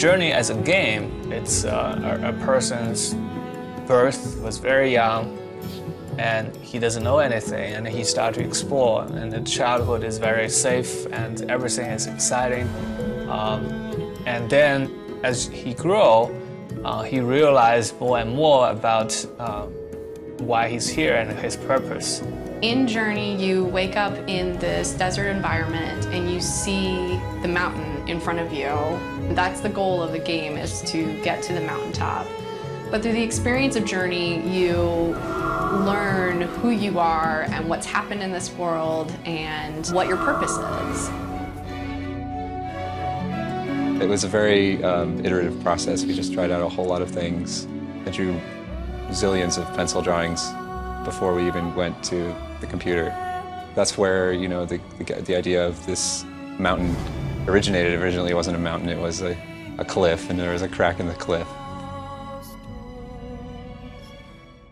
Journey as a game, it's uh, a, a person's birth was very young, and he doesn't know anything, and he starts to explore, and the childhood is very safe, and everything is exciting. Um, and then as he grew, uh, he realized more and more about uh, why he's here and his purpose. In Journey, you wake up in this desert environment and you see the mountain in front of you. That's the goal of the game, is to get to the mountaintop. But through the experience of Journey, you learn who you are and what's happened in this world and what your purpose is. It was a very um, iterative process. We just tried out a whole lot of things. I drew zillions of pencil drawings before we even went to the computer. That's where, you know, the, the, the idea of this mountain originated. Originally wasn't a mountain, it was a, a cliff, and there was a crack in the cliff.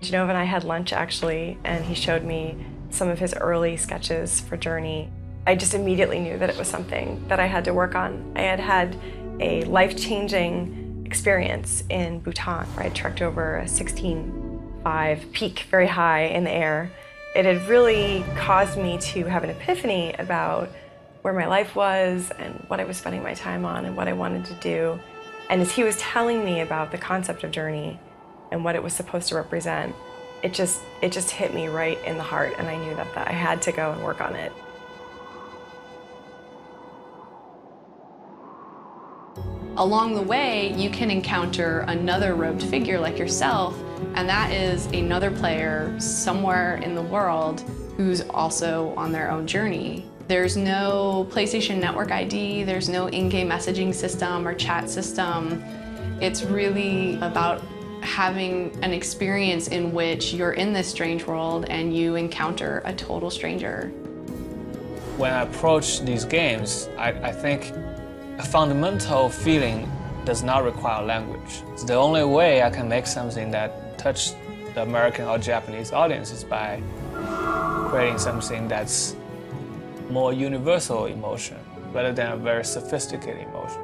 Jenova and I had lunch actually, and he showed me some of his early sketches for Journey. I just immediately knew that it was something that I had to work on. I had had a life-changing experience in Bhutan where I trekked over a 16.5 peak very high in the air. It had really caused me to have an epiphany about where my life was and what I was spending my time on and what I wanted to do. And as he was telling me about the concept of Journey and what it was supposed to represent, it just, it just hit me right in the heart and I knew that, that I had to go and work on it. Along the way, you can encounter another robed figure like yourself, and that is another player somewhere in the world who's also on their own journey. There's no PlayStation Network ID, there's no in-game messaging system or chat system. It's really about having an experience in which you're in this strange world and you encounter a total stranger. When I approach these games, I, I think a fundamental feeling does not require language. It's the only way I can make something that touches the American or Japanese audiences by creating something that's more universal emotion rather than a very sophisticated emotion.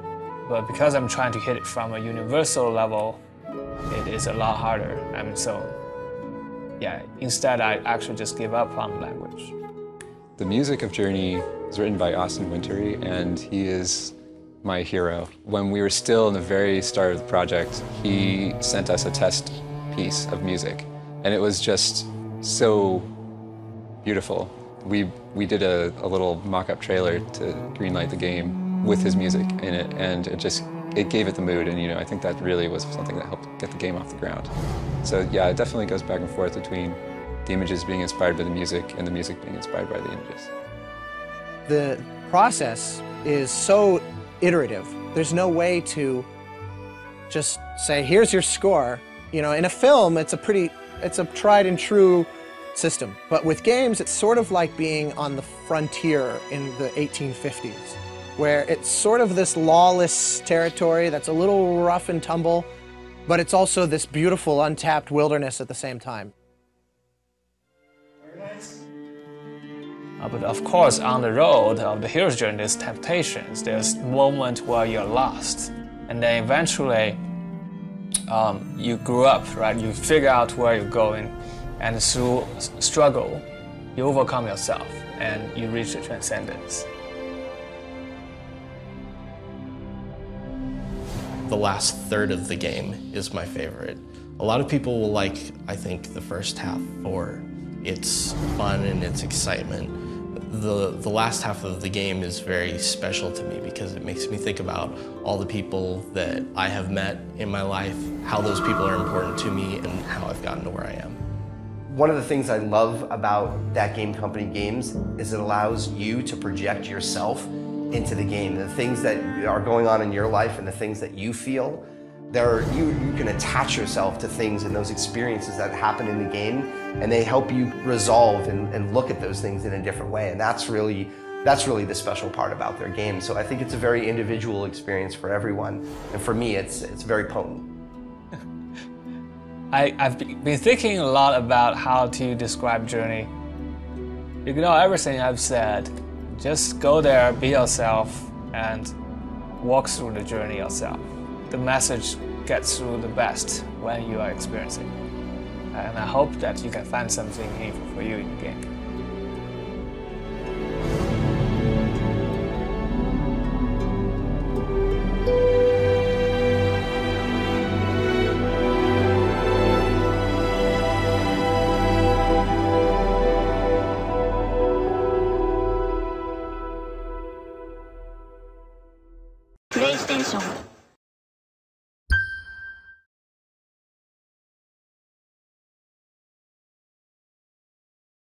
But because I'm trying to hit it from a universal level, it is a lot harder. And so, yeah, instead I actually just give up on language. The music of Journey is written by Austin Wintory, and he is my hero. When we were still in the very start of the project, he sent us a test piece of music, and it was just so beautiful. We, we did a, a little mock-up trailer to greenlight the game with his music in it, and it just it gave it the mood, and you know I think that really was something that helped get the game off the ground. So yeah, it definitely goes back and forth between the images being inspired by the music and the music being inspired by the images. The process is so iterative. There's no way to just say, here's your score. You know, in a film, it's a pretty, it's a tried and true system. But with games, it's sort of like being on the frontier in the 1850s, where it's sort of this lawless territory that's a little rough and tumble, but it's also this beautiful, untapped wilderness at the same time. Uh, but of course, on the road of the hero's journey, there's temptations. There's moments where you're lost. And then eventually, um, you grew up, right? You figure out where you're going. And through struggle, you overcome yourself and you reach the transcendence. The last third of the game is my favorite. A lot of people will like, I think, the first half for its fun and its excitement the, the last half of the game is very special to me because it makes me think about all the people that I have met in my life, how those people are important to me, and how I've gotten to where I am. One of the things I love about thatgamecompany games is it allows you to project yourself into the game. The things that are going on in your life and the things that you feel there, you, you can attach yourself to things and those experiences that happen in the game, and they help you resolve and, and look at those things in a different way. And that's really, that's really the special part about their game. So I think it's a very individual experience for everyone. And for me, it's, it's very potent. I, I've been thinking a lot about how to describe Journey. Ignore everything I've said. Just go there, be yourself, and walk through the journey yourself. the message gets through the best when you are experiencing. And I hope that you can find something meaningful for you in the game. プレイステーション